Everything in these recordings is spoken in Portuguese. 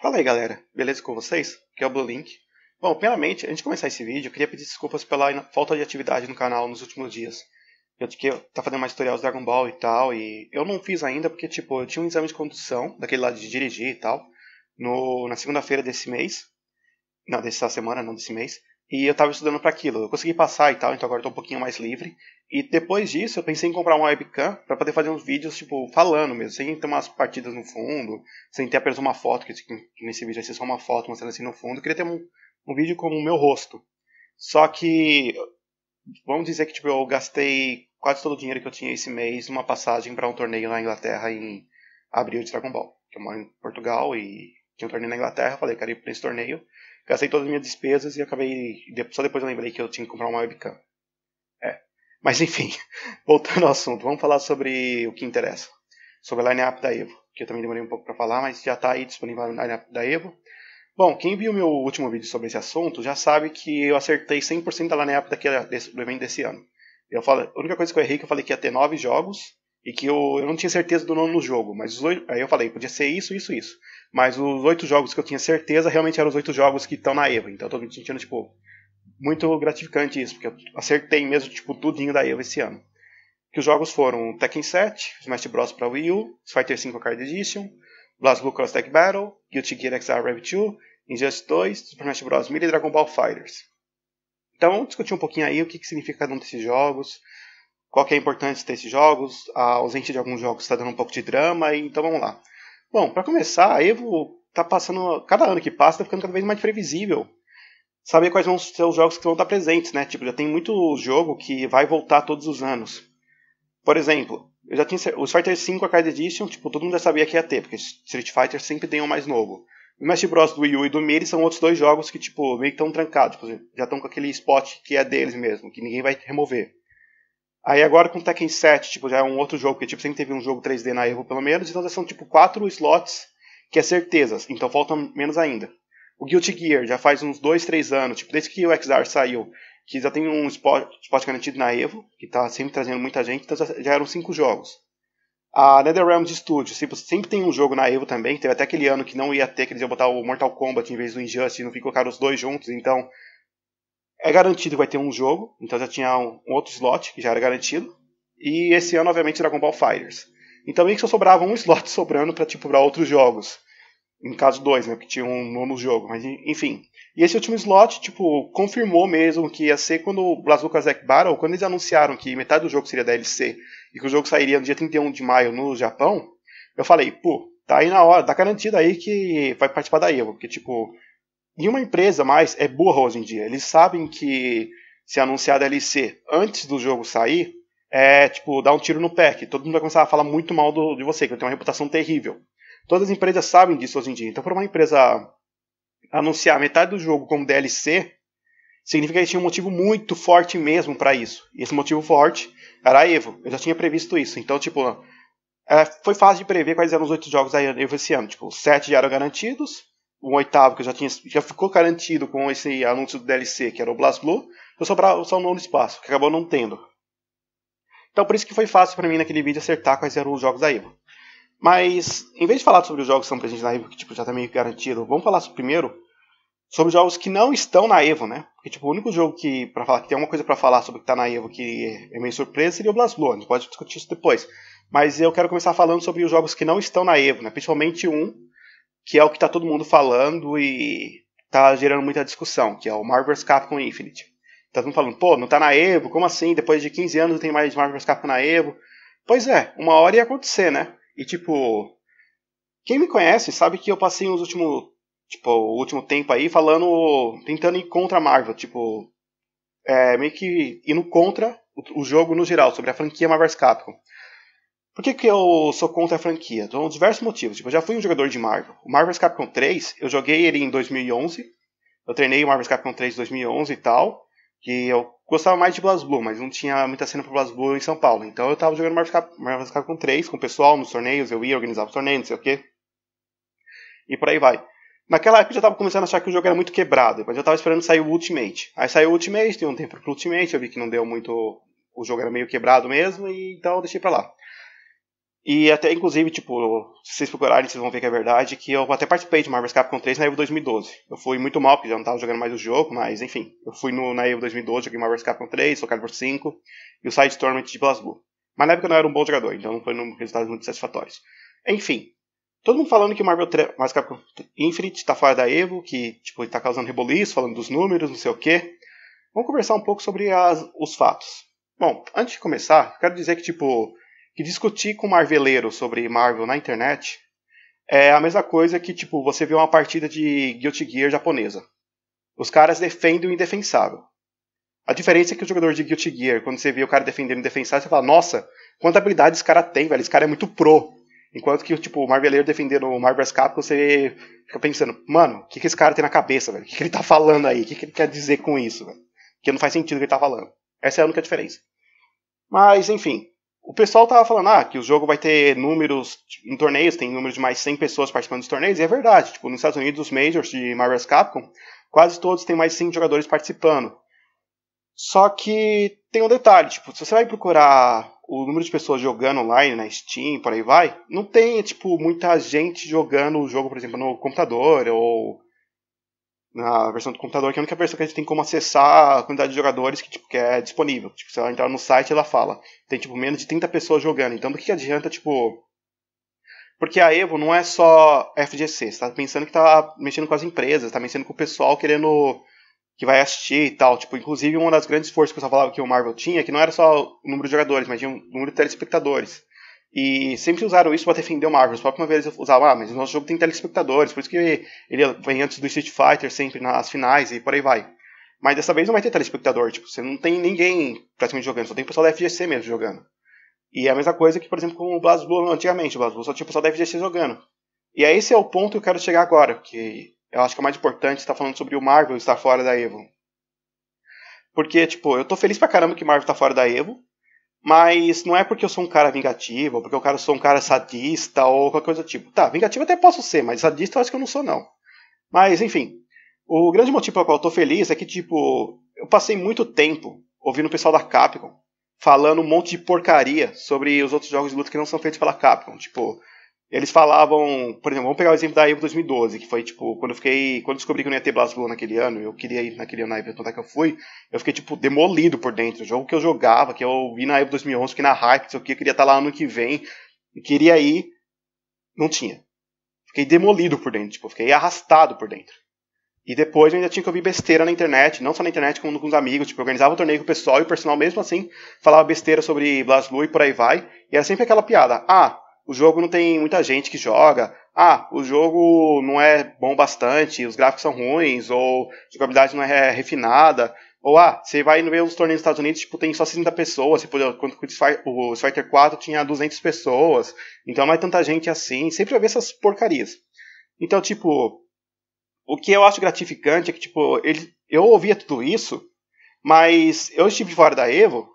Fala aí galera, beleza com vocês? Aqui é o Blue Link. Bom, primeiramente, antes de começar esse vídeo, eu queria pedir desculpas pela falta de atividade no canal nos últimos dias. Eu que tá fazendo mais tutoriais Dragon Ball e tal, e eu não fiz ainda porque, tipo, eu tinha um exame de condução, daquele lado de dirigir e tal, no, na segunda-feira desse mês. Não, dessa semana, não desse mês. E eu tava estudando para aquilo. Eu consegui passar e tal, então agora tô um pouquinho mais livre. E depois disso, eu pensei em comprar uma webcam para poder fazer uns vídeos, tipo, falando mesmo, sem ter umas partidas no fundo, sem ter apenas uma foto, que, que nesse vídeo vai ser só uma foto mostrando assim no fundo. Eu queria ter um, um vídeo com o meu rosto. Só que, vamos dizer que tipo, eu gastei quase todo o dinheiro que eu tinha esse mês numa passagem para um torneio na Inglaterra em abril de Dragon Ball. Que eu moro em Portugal e tinha um torneio na Inglaterra, falei, quero ir para esse torneio. Gastei todas as minhas despesas e acabei. Só depois eu lembrei que eu tinha que comprar uma webcam. É. Mas enfim, voltando ao assunto, vamos falar sobre o que interessa. Sobre a line-up da Evo. Que eu também demorei um pouco para falar, mas já está aí disponível a line-up da Evo. Bom, quem viu meu último vídeo sobre esse assunto já sabe que eu acertei 100% da line-up do evento desse ano. Eu falo, a única coisa que eu errei é que eu falei que ia ter nove jogos e que eu, eu não tinha certeza do nome no jogo, mas aí eu falei, podia ser isso, isso, isso. Mas os oito jogos que eu tinha certeza realmente eram os oito jogos que estão na EVA. Então eu tô me sentindo, tipo, muito gratificante isso, porque eu acertei mesmo, tipo, tudinho da EVA esse ano. Que os jogos foram Tekken 7, Smash Bros. para Wii U, Fighter 5 Card Edition, BlazBlue Cross Tag Battle, Guilty Gear XR Rev 2, Injustice 2, Super Smash Bros. Melee e Dragon Ball Fighters. Então vamos discutir um pouquinho aí o que, que significa cada um desses jogos, qual que é a importância desses jogos, a ausência de alguns jogos está dando um pouco de drama, então vamos lá. Bom, para começar, a Evo tá passando. Cada ano que passa, tá ficando cada vez mais previsível. Saber quais vão ser os jogos que vão estar presentes, né? Tipo, já tem muito jogo que vai voltar todos os anos. Por exemplo, eu já tinha. Os Fighter 5 Arcade Edition, tipo, todo mundo já sabia que ia ter, porque Street Fighter sempre tem um mais novo. O Smash Bros. do Wii U e do Miri são outros dois jogos que, tipo, meio que estão trancados. Tipo, já estão com aquele spot que é deles mesmo, que ninguém vai remover. Aí agora com Tekken 7, tipo, já é um outro jogo, porque tipo, sempre teve um jogo 3D na Evo pelo menos, então já são tipo quatro slots que é certezas, então faltam menos ainda. O Guilty Gear já faz uns 2, 3 anos, tipo, desde que o XR saiu, que já tem um spot, spot garantido na Evo, que tá sempre trazendo muita gente, então já, já eram cinco jogos. A NetherRealm de Studio, sempre, sempre tem um jogo na Evo também, teve até aquele ano que não ia ter, que eles iam botar o Mortal Kombat em vez do Injustice, e não ficou colocar os dois juntos, então é garantido que vai ter um jogo, então já tinha um, um, outro slot que já era garantido. E esse ano, obviamente, Dragon Ball Fighters. Então meio que só sobrava um slot sobrando para tipo, para outros jogos. Em caso dois, né? Que tinha um nono jogo. Mas enfim. E esse último slot, tipo, confirmou mesmo que ia ser quando o Blazuka Zack Battle, quando eles anunciaram que metade do jogo seria DLC e que o jogo sairia no dia 31 de maio no Japão, eu falei, pô, tá aí na hora, tá garantido aí que vai participar da Evo. Porque, tipo, Nenhuma empresa mais é burra hoje em dia. Eles sabem que se anunciar DLC antes do jogo sair, é tipo dar um tiro no pé, que todo mundo vai começar a falar muito mal do, de você, que tem uma reputação terrível. Todas as empresas sabem disso hoje em dia. Então, para uma empresa anunciar metade do jogo como DLC, significa que tinha um motivo muito forte mesmo para isso. E esse motivo forte era a Evo. Eu já tinha previsto isso. Então, tipo, é, foi fácil de prever quais eram os oito jogos da Evo esse ano. Tipo, sete já eram garantidos, um oitavo que já tinha já ficou garantido com esse anúncio do DLC, que era o Blast Blue, eu sobrava só um novo espaço, que acabou não tendo. Então por isso que foi fácil para mim naquele vídeo acertar quais eram os jogos da Evo. Mas, em vez de falar sobre os jogos que estão presentes na Evo, que tipo, já está meio garantido, vamos falar primeiro sobre jogos que não estão na Evo, né? Porque tipo, o único jogo que para falar que tem alguma coisa para falar sobre o que está na Evo que é meio surpresa seria o Blast Blue. A gente pode discutir isso depois. Mas eu quero começar falando sobre os jogos que não estão na Evo, né? Principalmente um que é o que está todo mundo falando e está gerando muita discussão, que é o Marvel's Capcom Infinite. Tá todo mundo falando, pô, não tá na Evo, como assim? Depois de 15 anos não tem mais Marvel's Capcom na Evo. Pois é, uma hora ia acontecer, né? E tipo, quem me conhece sabe que eu passei os últimos, tipo, o último tempo aí falando, tentando ir contra a Marvel, tipo, é, meio que indo contra o, o jogo no geral, sobre a franquia Marvel's Capcom. Por que, que eu sou contra a franquia? São então, diversos motivos. Tipo, eu já fui um jogador de Marvel. O Marvel's Capcom 3, eu joguei ele em 2011. Eu treinei o Marvel's Capcom 3 em 2011 e tal. Que eu gostava mais de BlazBlue, mas não tinha muita cena pro BlazBlue em São Paulo. Então eu tava jogando Marvel's Capcom, Marvel's Capcom 3 com o pessoal nos torneios. Eu ia organizar os torneios, não sei o quê. E por aí vai. Naquela época eu já tava começando a achar que o jogo era muito quebrado. Mas eu tava esperando sair o Ultimate. Aí saiu o Ultimate, deu um tempo pro Ultimate. Eu vi que não deu muito. O jogo era meio quebrado mesmo. E então eu deixei pra lá. E até, inclusive, tipo, se vocês procurarem, vocês vão ver que é verdade, que eu até participei de Marvel's Capcom 3 na EVO 2012. Eu fui muito mal, porque já não tava jogando mais o jogo, mas enfim. Eu fui no, na EVO 2012, joguei Marvel's Capcom 3, Soul Calibur 5 e o Side Tournament de BlazBlue. Mas na época eu não era um bom jogador, então não foi num resultados muito satisfatórios. Enfim, todo mundo falando que o Marvel 3, Marvel's Capcom Infinite tá fora da EVO, que tipo, tá causando reboliço, falando dos números, não sei o quê. Vamos conversar um pouco sobre as, os fatos. Bom, antes de começar, quero dizer que, tipo, que discutir com um marveleiro sobre Marvel na internet é a mesma coisa que, tipo, você vê uma partida de Guilty Gear japonesa. Os caras defendem o indefensável. A diferença é que o jogador de Guilty Gear, quando você vê o cara defendendo o indefensável, você fala, nossa, quanta habilidade esse cara tem, velho, esse cara é muito pro. Enquanto que, tipo, o Marveleiro defendendo o Marvel's Capcom, você fica pensando, mano, o que, que esse cara tem na cabeça, velho? O que, que ele tá falando aí? O que, que ele quer dizer com isso, velho? Que não faz sentido o que ele tá falando. Essa é a única diferença. Mas, enfim. O pessoal tava falando, ah, que o jogo vai ter números em torneios, tem número de mais 100 pessoas participando dos torneios, e é verdade. Tipo, nos Estados Unidos, os Majors de Marvel's Capcom, quase todos têm mais 5 jogadores participando. Só que tem um detalhe, tipo, se você vai procurar o número de pessoas jogando online na Steam, por aí vai, não tem, tipo, muita gente jogando o jogo, por exemplo, no computador ou na versão do computador, que é a única versão que a gente tem como acessar a quantidade de jogadores que, tipo, que é disponível. Tipo, se ela entrar no site, ela fala. Tem, tipo, menos de 30 pessoas jogando. Então, do que adianta, tipo... Porque a Evo não é só FGC. Você tá pensando que tá mexendo com as empresas, tá mexendo com o pessoal querendo... Que vai assistir e tal. Tipo, inclusive, uma das grandes forças que o pessoal falava que o Marvel tinha, que não era só o número de jogadores, mas tinha o número de telespectadores. E sempre usaram isso para defender o Marvel. Só que vez usavam, ah, mas o nosso jogo tem telespectadores, por isso que ele vem antes do Street Fighter sempre nas finais e por aí vai. Mas dessa vez não vai ter telespectador, tipo, você não tem ninguém praticamente jogando, só tem o pessoal da FGC mesmo jogando. E é a mesma coisa que, por exemplo, com o BlazBlue antigamente, o BlazBlue só tinha o pessoal da FGC jogando. E é esse é o ponto que eu quero chegar agora, que eu acho que é o mais importante estar falando sobre o Marvel estar fora da Evo. Porque, tipo, eu tô feliz pra caramba que Marvel tá fora da Evo, mas não é porque eu sou um cara vingativo, ou porque eu sou um cara sadista, ou qualquer coisa do tipo. Tá, vingativo até posso ser, mas sadista eu acho que eu não sou, não. Mas, enfim. O grande motivo pelo qual eu tô feliz é que, tipo, eu passei muito tempo ouvindo o pessoal da Capcom falando um monte de porcaria sobre os outros jogos de luta que não são feitos pela Capcom. Tipo, eles falavam, por exemplo, vamos pegar o exemplo da Evo 2012, que foi tipo, quando eu fiquei, quando descobri que eu não ia ter BlazBlue naquele ano, eu queria ir naquele ano na Evo, tanto é que eu fui, eu fiquei tipo demolido por dentro. O jogo que eu jogava, que eu vi na Evo 2011, que na hype, eu queria estar lá ano que vem, e queria ir, não tinha. Fiquei demolido por dentro, tipo, fiquei arrastado por dentro. E depois eu ainda tinha que ouvir besteira na internet, não só na internet, como com os amigos. Tipo, eu organizava o torneio com o pessoal e o personal mesmo assim falava besteira sobre BlazBlue e por aí vai. E era sempre aquela piada. Ah, o jogo não tem muita gente que joga. Ah, o jogo não é bom bastante, os gráficos são ruins, ou a jogabilidade não é refinada. Ou, ah, você vai ver os torneios dos Estados Unidos, tipo, tem só 60 pessoas, tipo, quando o Fighter 4 tinha 200 pessoas, então não é tanta gente assim, sempre vai ver essas porcarias. Então, tipo, o que eu acho gratificante é que, tipo, ele, eu ouvia tudo isso, mas eu estive fora da Evo,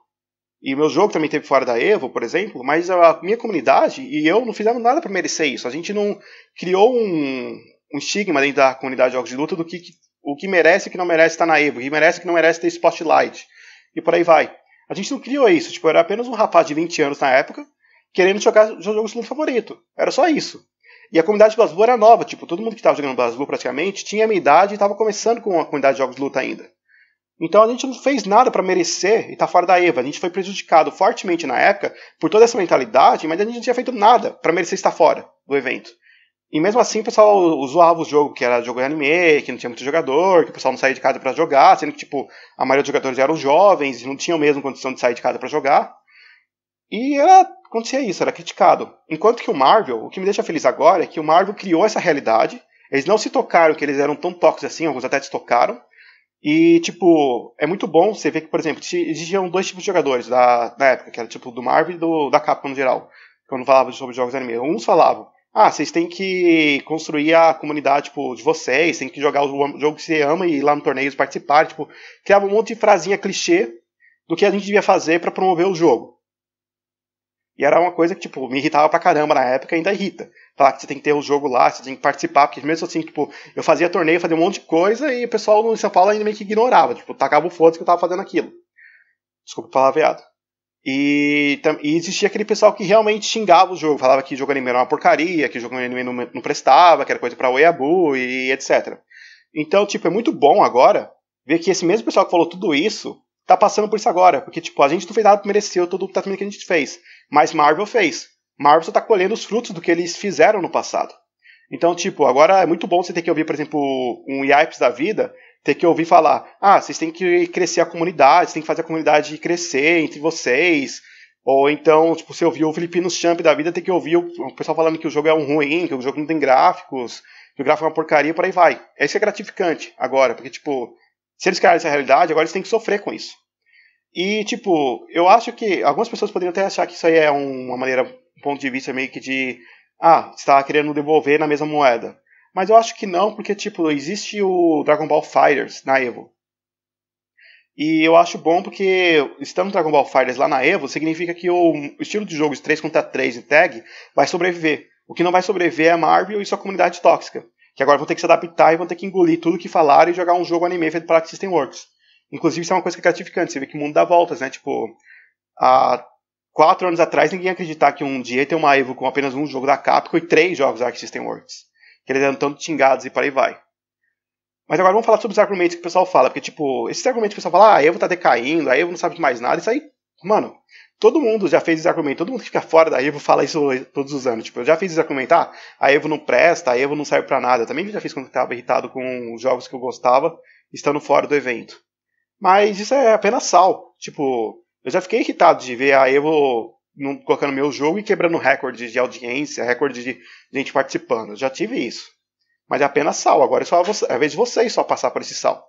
e o meu jogo também teve fora da Evo, por exemplo, mas a minha comunidade e eu não fizemos nada para merecer isso. A gente não criou um, um estigma dentro da comunidade de jogos de luta do que, o que merece e o que não merece estar na Evo, o que merece e o que não merece ter Spotlight. E por aí vai. A gente não criou isso. Tipo, era apenas um rapaz de 20 anos na época, querendo jogar o jogo de luta favorito. Era só isso. E a comunidade de BlazBlue era nova, tipo, todo mundo que estava jogando BlazBlue praticamente tinha a minha idade e estava começando com a comunidade de jogos de luta ainda. Então a gente não fez nada para merecer e tá fora da EVA. A gente foi prejudicado fortemente na época por toda essa mentalidade, mas a gente não tinha feito nada para merecer estar fora do evento. E mesmo assim o pessoal zoava o jogo, que era jogo de anime, que não tinha muito jogador, que o pessoal não saía de casa para jogar, sendo que tipo, a maioria dos jogadores eram jovens e não tinham mesmo condição de sair de casa para jogar. E era, acontecia isso, era criticado. Enquanto que o Marvel, o que me deixa feliz agora é que o Marvel criou essa realidade. Eles não se tocaram que eles eram tão tóxicos assim, alguns até se tocaram. E, tipo, é muito bom você ver que, por exemplo, existiam dois tipos de jogadores da, na época, que era tipo do Marvel e do, da Capcom no geral, quando falava sobre jogos anime. Uns falavam, ah, vocês têm que construir a comunidade tipo, de vocês, têm que jogar o jogo que você ama e ir lá no torneio participar. Tipo, criava um monte de frasinha clichê do que a gente devia fazer para promover o jogo. E era uma coisa que, tipo, me irritava pra caramba na época ainda irrita. Falar que você tem que ter o jogo lá, você tem que participar, porque mesmo assim, tipo, eu fazia torneio, fazia um monte de coisa e o pessoal no São Paulo ainda meio que ignorava, tipo, tacava o foda que eu tava fazendo aquilo. Desculpa o palavreado. E, e, existia aquele pessoal que realmente xingava o jogo, falava que o jogo anime era uma porcaria, que o jogo anime não, não prestava, que era coisa pra Oeabu e etc. Então, tipo, é muito bom agora ver que esse mesmo pessoal que falou tudo isso tá passando por isso agora. Porque, tipo, a gente não fez nada que mereceu todo o tratamento que a gente fez. Mas Marvel fez. Marvel só tá colhendo os frutos do que eles fizeram no passado. Então, tipo, agora é muito bom você ter que ouvir, por exemplo, um Yipes da vida, ter que ouvir falar: ah, vocês têm que crescer a comunidade, vocês têm que fazer a comunidade crescer entre vocês. Ou então, tipo, você ouvir o Filipino Champ da vida, tem que ouvir o pessoal falando que o jogo é um ruim, que o jogo não tem gráficos, que o gráfico é uma porcaria, por aí vai. Isso é gratificante agora, porque, tipo, se eles criarem essa realidade, agora eles têm que sofrer com isso. E, tipo, eu acho que algumas pessoas poderiam até achar que isso aí é uma maneira, um ponto de vista meio que de, ah, está querendo devolver na mesma moeda. Mas eu acho que não, porque, tipo, existe o Dragon Ball Fighters na Evo. E eu acho bom porque, estando no Dragon Ball Fighters lá na Evo, significa que o estilo de jogo de 3 contra 3 em tag vai sobreviver. O que não vai sobreviver é a Marvel e sua comunidade tóxica. Que agora vão ter que se adaptar e vão ter que engolir tudo que falaram e jogar um jogo anime feito pela System Works. Inclusive, isso é uma coisa que é gratificante. Você vê que o mundo dá voltas, né? Tipo, há quatro anos atrás, ninguém ia acreditar que um dia ia ter uma Evo com apenas um jogo da Capcom e três jogos da Arc System Works que eles eram tanto xingados e por aí vai. Mas agora vamos falar sobre os argumentos que o pessoal fala, porque, tipo, esses argumentos que o pessoal fala, ah, a Evo tá decaindo, a Evo não sabe de mais nada, isso aí, mano, todo mundo já fez esse argumento, todo mundo que fica fora da Evo fala isso todos os anos. Tipo, eu já fiz esse argumento, ah, a Evo não presta, a Evo não serve para nada. Eu também já fiz quando estava irritado com os jogos que eu gostava, estando fora do evento. Mas isso é apenas sal. Tipo, eu já fiquei irritado de ver a Evo não, colocando meu jogo e quebrando recorde de audiência, recorde de gente participando. Eu já tive isso. Mas é apenas sal. Agora é só você, é a vez de vocês só passar por esse sal.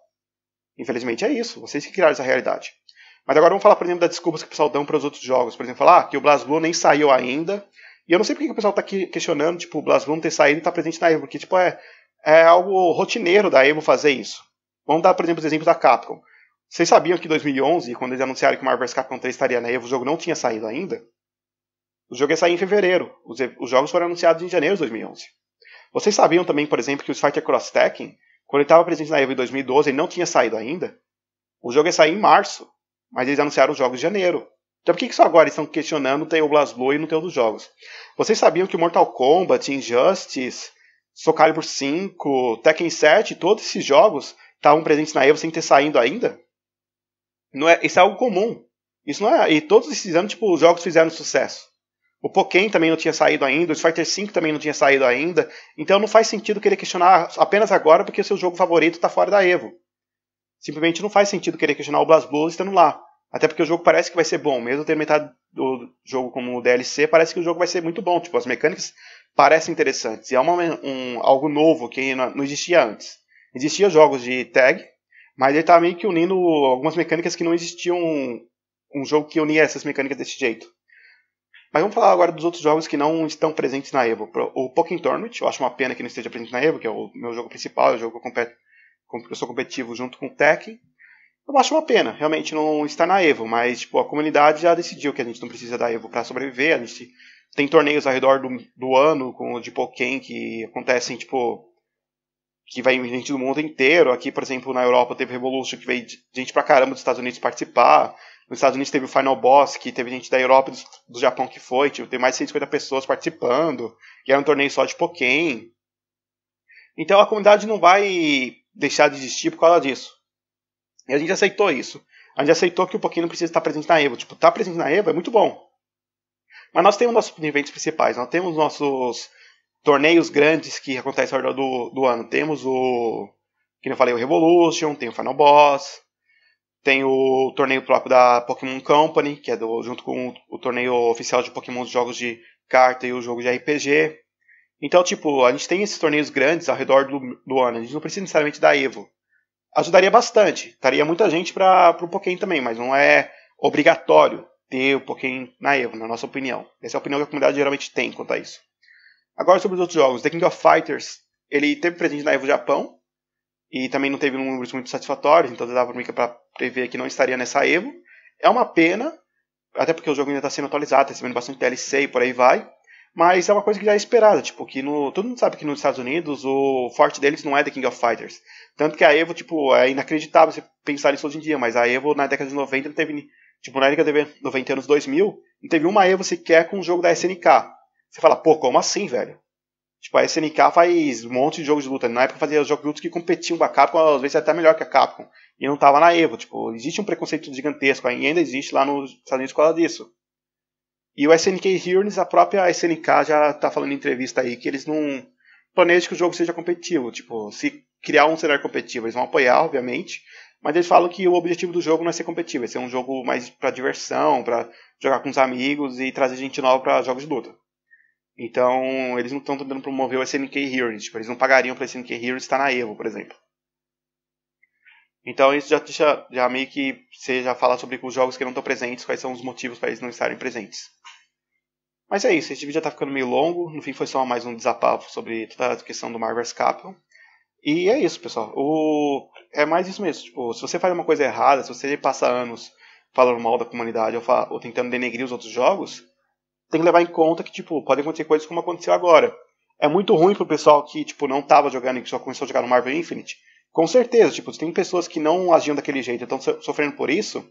Infelizmente é isso. Vocês que criaram essa realidade. Mas agora vamos falar, por exemplo, das desculpas que o pessoal dão para os outros jogos. Por exemplo, falar ah, que o BlazBlue nem saiu ainda. E eu não sei porque que o pessoal está questionando, tipo, o BlazBlue não ter saído e tá presente na Evo. Porque, tipo, é, é algo rotineiro da Evo fazer isso. Vamos dar, por exemplo, os exemplos da Capcom. Vocês sabiam que em 2011, quando eles anunciaram que o Marvel vs Capcom 3 estaria na Evo, o jogo não tinha saído ainda? O jogo ia sair em fevereiro. Os, os jogos foram anunciados em janeiro de 2011. Vocês sabiam também, por exemplo, que o Fighter Cross Tekken, quando ele estava presente na EVO em 2012, ele não tinha saído ainda? O jogo ia sair em março, mas eles anunciaram os jogos em janeiro. Então por que, que só agora estão questionando ter o BlazBlue e não ter os jogos? Vocês sabiam que Mortal Kombat, Injustice, Soul Calibur 5, Tekken 7, todos esses jogos estavam presentes na EVO sem ter saído ainda? Não é, isso é algo comum. Isso não é, e todos esses anos, tipo, os jogos fizeram sucesso. O Pokémon também não tinha saído ainda, o Fighter 5 também não tinha saído ainda. Então não faz sentido querer questionar apenas agora porque o seu jogo favorito está fora da Evo. Simplesmente não faz sentido querer questionar o BlazBlue estando lá. Até porque o jogo parece que vai ser bom, mesmo ter metade do jogo como DLC, parece que o jogo vai ser muito bom. Tipo, as mecânicas parecem interessantes. E é uma, um, algo novo que não existia antes. Existiam jogos de tag, mas ele está meio que unindo algumas mecânicas que não existiam um, um jogo que unia essas mecânicas desse jeito. Mas vamos falar agora dos outros jogos que não estão presentes na Evo. O Pokémon Tournament, eu acho uma pena que não esteja presente na Evo, que é o meu jogo principal, é o jogo que eu, eu sou competitivo junto com o Tekken. Eu acho uma pena, realmente não estar na Evo, mas tipo, a comunidade já decidiu que a gente não precisa da Evo para sobreviver. A gente tem torneios ao redor do, do ano com de Pokémon que acontecem, tipo, que vai gente do mundo inteiro. Aqui, por exemplo, na Europa teve Revolution, que veio gente pra caramba dos Estados Unidos participar. Nos Estados Unidos teve o Final Boss, que teve gente da Europa e do, do Japão que foi, tipo, tem mais de 150 pessoas participando, e era um torneio só de Pokémon. Então a comunidade não vai deixar de existir por causa disso. E a gente aceitou isso. A gente aceitou que o Pokémon precisa estar presente na Evo. Tipo, estar tá presente na Evo é muito bom. Mas nós temos nossos eventos principais, nós temos nossos torneios grandes que acontecem ao redor do, do ano. Temos o, que eu falei, o Revolution, tem o Final Boss, tem o torneio próprio da Pokémon Company, que é do, junto com o, o torneio oficial de Pokémon dos jogos de carta e o jogo de RPG. Então, tipo, a gente tem esses torneios grandes ao redor do, do ano. A gente não precisa necessariamente da Evo. Ajudaria bastante. Estaria muita gente para o Pokémon também, mas não é obrigatório ter o Pokémon na Evo, na nossa opinião. Essa é a opinião que a comunidade geralmente tem quanto a isso. Agora sobre os outros jogos. The King of Fighters, ele teve presente na Evo Japão, e também não teve números muito satisfatórios, então dava para prever que não estaria nessa Evo. É uma pena, até porque o jogo ainda está sendo atualizado, está recebendo bastante DLC e por aí vai. Mas é uma coisa que já é esperada, tipo, que no, todo mundo sabe que nos Estados Unidos o forte deles não é The King of Fighters. Tanto que a Evo, tipo, é inacreditável você pensar nisso hoje em dia, mas a Evo na década de 90 teve Tipo, na Liga DB 90 anos 2000, não teve uma Evo sequer com o jogo da SNK. Você fala, pô, como assim, velho? Tipo, a SNK faz um monte de jogos de luta. Na época fazia jogos de luta que competiam com a Capcom, às vezes até melhor que a Capcom. E não tava na Evo. Tipo, existe um preconceito gigantesco, ainda existe lá nos Estados Unidos por causa disso. E o SNK Heroes, a própria SNK já tá falando em entrevista aí que eles não planejam que o jogo seja competitivo. Tipo, se criar um cenário competitivo, eles vão apoiar, obviamente, mas eles falam que o objetivo do jogo não é ser competitivo, é ser um jogo mais para diversão, para jogar com os amigos e trazer gente nova para jogos de luta. Então, eles não estão tentando promover o SNK Heroes. Tipo, eles não pagariam para o SNK Heroes estar na Evo, por exemplo. Então, isso já deixa já meio que você já fala sobre os jogos que não estão presentes, quais são os motivos para eles não estarem presentes. Mas é isso, esse vídeo já está ficando meio longo. No fim, foi só mais um desabafo sobre toda a questão do Marvel's Capcom. E é isso, pessoal. O... É mais isso mesmo. Tipo, se você faz uma coisa errada, se você passa anos falando mal da comunidade ou, ou tentando denegrir os outros jogos, tem que levar em conta que, tipo, podem acontecer coisas como aconteceu agora. É muito ruim pro pessoal que, tipo, não tava jogando e que só começou a jogar no Marvel Infinite. Com certeza, tipo, tem pessoas que não agiam daquele jeito e estão sofrendo por isso.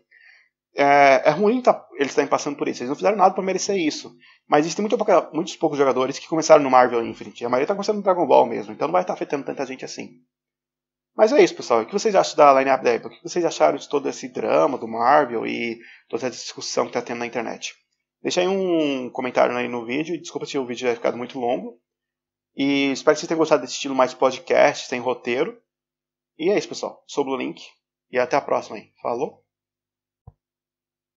É, é ruim tá, eles estarem passando por isso. Eles não fizeram nada para merecer isso. Mas existem muito, muitos poucos jogadores que começaram no Marvel Infinite. A maioria tá começando no Dragon Ball mesmo, então não vai estar afetando tanta gente assim. Mas é isso, pessoal. O que vocês acham da Line Up da Apple? O que vocês acharam de todo esse drama do Marvel e toda essa discussão que está tendo na internet? Deixa aí um comentário aí no vídeo. Desculpa se o vídeo tiver ficado muito longo. E espero que vocês tenham gostado desse estilo mais podcast, sem roteiro. E é isso, pessoal. Sou o Blue Link. E até a próxima aí. Falou?